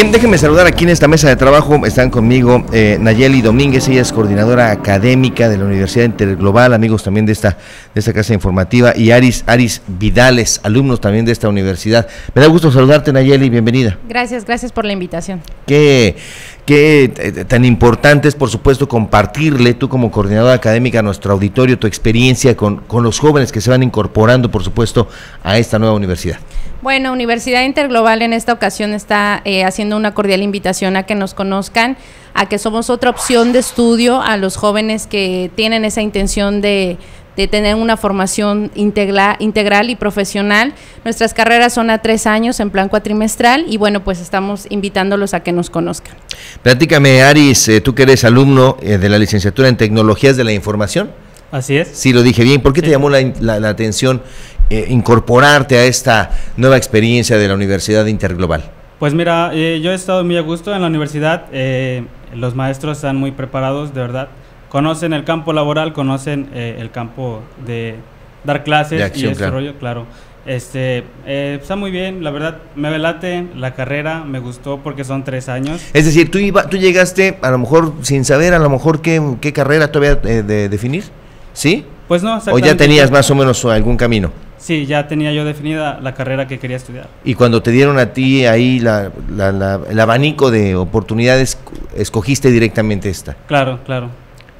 Bien, déjenme saludar aquí en esta mesa de trabajo. Están conmigo eh, Nayeli Domínguez, ella es coordinadora académica de la Universidad Interglobal, amigos también de esta, de esta casa informativa, y Aris, Aris Vidales, alumnos también de esta universidad. Me da gusto saludarte, Nayeli, bienvenida. Gracias, gracias por la invitación. Qué, qué eh, tan importante es, por supuesto, compartirle, tú como coordinadora académica, a nuestro auditorio, tu experiencia con, con los jóvenes que se van incorporando, por supuesto, a esta nueva universidad. Bueno, Universidad Interglobal en esta ocasión está eh, haciendo una cordial invitación a que nos conozcan, a que somos otra opción de estudio a los jóvenes que tienen esa intención de, de tener una formación integral, integral y profesional. Nuestras carreras son a tres años en plan cuatrimestral y bueno, pues estamos invitándolos a que nos conozcan. Platícame, Aris, eh, tú que eres alumno eh, de la licenciatura en Tecnologías de la Información. Así es. Sí, lo dije bien. ¿Por qué Sí. te llamó la, la- la atención eh, incorporarte a esta nueva experiencia de la Universidad Interglobal? Pues mira, eh, yo he estado muy a gusto en la universidad. eh, los maestros están muy preparados, de verdad. Conocen el campo laboral, conocen eh, el campo de dar clases De acción, y este claro. rollo, claro. Este, eh, está muy bien, la verdad, me velate la carrera, me gustó porque son tres años. Es decir, tú, iba, tú llegaste a lo mejor sin saber a lo mejor qué, qué carrera todavía eh, de definir, ¿sí? Pues no, ¿O ya tenías más o menos algún camino? Sí, ya tenía yo definida la carrera que quería estudiar. Y cuando te dieron a ti ahí la, la- la- el abanico de oportunidades, escogiste directamente esta. Claro, claro.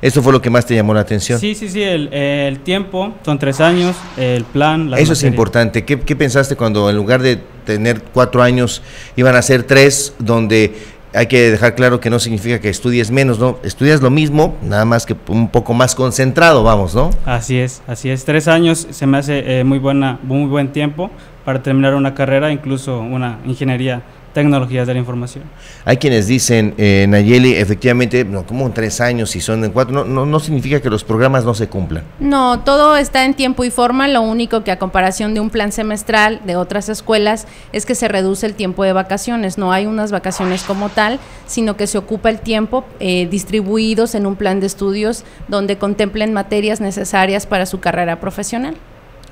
Eso fue lo que más te llamó la atención. Sí, sí, sí, el, el tiempo, son tres años, el plan, las Eso es importante. ¿Qué, qué pensaste cuando en lugar de tener cuatro años iban a ser tres, donde hay que dejar claro que no significa que estudies menos, ¿no? Estudias lo mismo, nada más que un poco más concentrado, vamos, ¿no? Así es, así es. Tres años se me hace eh, muy buena, muy buen tiempo para terminar una carrera, incluso una ingeniería, tecnologías de la información. Hay quienes dicen, eh, Nayeli, efectivamente, no, como en tres años, si son en cuatro, no, no, no significa que los programas no se cumplan. No, todo está en tiempo y forma, lo único que a comparación de un plan semestral de otras escuelas es que se reduce el tiempo de vacaciones, no hay unas vacaciones como tal, sino que se ocupa el tiempo eh, distribuidos en un plan de estudios donde contemplen materias necesarias para su carrera profesional.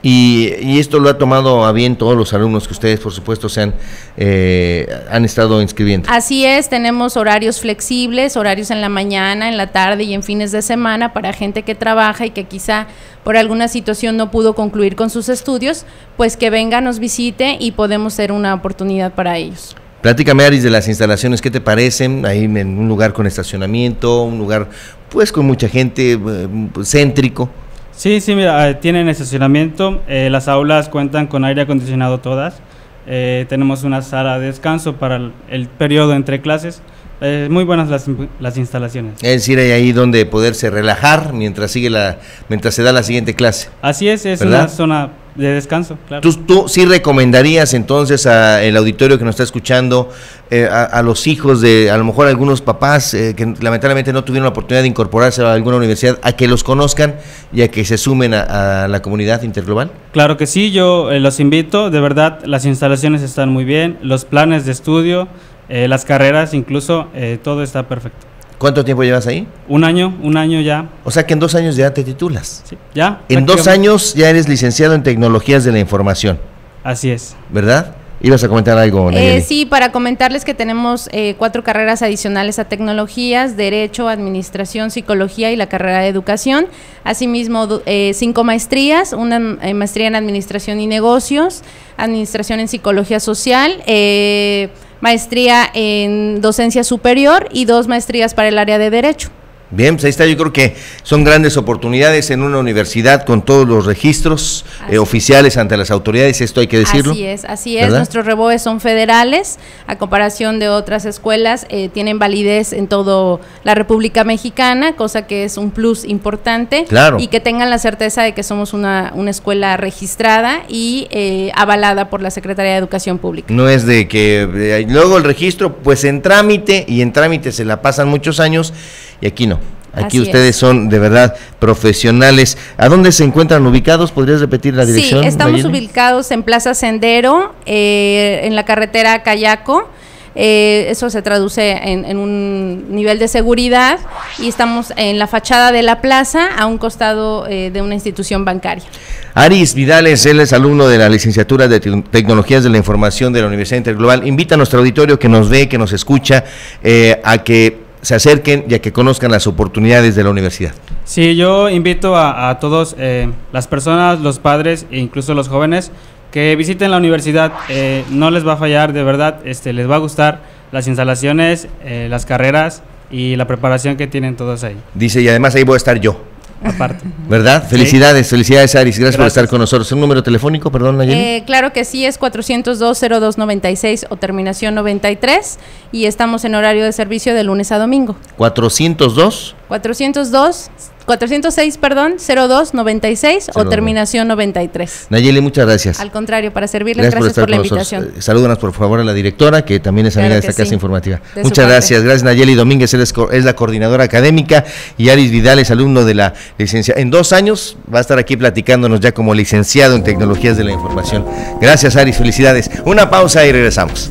Y, y esto lo ha tomado a bien todos los alumnos que ustedes, por supuesto, se han, eh, han estado inscribiendo. Así es, tenemos horarios flexibles, horarios en la mañana, en la tarde y en fines de semana para gente que trabaja y que quizá por alguna situación no pudo concluir con sus estudios, pues que venga, nos visite y podemos ser una oportunidad para ellos. Platícame, Aris, de las instalaciones, ¿qué te parecen? Ahí en un lugar con estacionamiento, un lugar pues con mucha gente, eh, céntrico. Sí, sí, mira, eh, tienen estacionamiento, eh, las aulas cuentan con aire acondicionado todas, eh, tenemos una sala de descanso para el, el periodo entre clases, eh, muy buenas las, las instalaciones. Es decir, hay ahí donde poderse relajar mientras sigue la, mientras se da la siguiente clase. Así es, es ¿Verdad? una zona de descanso, claro. ¿Tú, tú sí recomendarías entonces al auditorio que nos está escuchando, eh, a, a los hijos de a lo mejor algunos papás eh, que lamentablemente no tuvieron la oportunidad de incorporarse a alguna universidad, a que los conozcan y a que se sumen a, a la comunidad interglobal? Claro que sí, yo eh, los invito, de verdad, las instalaciones están muy bien, los planes de estudio, eh, las carreras, incluso, eh, todo está perfecto. ¿Cuánto tiempo llevas ahí? Un año, un año ya, O sea que en dos años ya te titulas. sí, ya. En dos años ya eres licenciado en tecnologías de la información, Así es. ¿verdad? Ibas a comentar algo, Eh, sí, para comentarles que tenemos eh, cuatro carreras adicionales a tecnologías, Derecho, Administración, Psicología y la carrera de Educación. Asimismo, eh, cinco maestrías, una eh, maestría en Administración y Negocios, Administración en Psicología Social, eh, maestría en Docencia Superior y dos maestrías para el área de Derecho. Bien, pues ahí está, yo creo que son grandes oportunidades en una universidad con todos los registros eh, oficiales ante las autoridades, esto hay que decirlo. Así es, así es. ¿verdad? Nuestros reboes son federales, a comparación de otras escuelas, eh, tienen validez en toda la República Mexicana, cosa que es un plus importante. Claro. Y que tengan la certeza de que somos una, una escuela registrada y eh, avalada por la Secretaría de Educación Pública. No es de que eh, luego el registro, pues en trámite, y en trámite se la pasan muchos años, y aquí no. Aquí Así ustedes es. son de verdad profesionales. ¿A dónde se encuentran ubicados? ¿Podrías repetir la dirección? Sí, estamos ubicados en Plaza Sendero, eh, en la carretera Cayaco. Eh, eso se traduce en, un nivel de seguridad y estamos en la fachada de la plaza a un costado eh, de una institución bancaria. Aris Vidales, él es alumno de la licenciatura de Tecnologías de la Información de la Universidad Interglobal. Invita a nuestro auditorio que nos ve, que nos escucha, eh, a que se acerquen y a que conozcan las oportunidades de la universidad. Sí, yo invito a, todos, eh, las personas, los padres e incluso los jóvenes, que visiten la universidad. Eh, no les va a fallar, de verdad, este, les va a gustar las instalaciones, eh, las carreras y la preparación que tienen todos ahí. Dice, y además ahí voy a estar yo aparte. ¿Verdad? Felicidades, felicidades Aris, gracias, por estar con nosotros. ¿Un número telefónico, perdón, Nayeli? Eh, claro que sí, es 402-0296 o terminación 93 y estamos en horario de servicio de lunes a domingo. 402 402 406, perdón, 0296 o terminación 93. Nayeli, muchas gracias. Al contrario, para servirles, gracias, por, la invitación. Eh, salúdanos por favor a la directora, que también es amiga de esta casa informativa. muchas gracias. Gracias Nayeli Domínguez, es, es la coordinadora académica y Aris Vidal es alumno de la licencia. En dos años va a estar aquí platicándonos ya como licenciado en tecnologías de la información. Gracias Aris, felicidades. Una pausa y regresamos.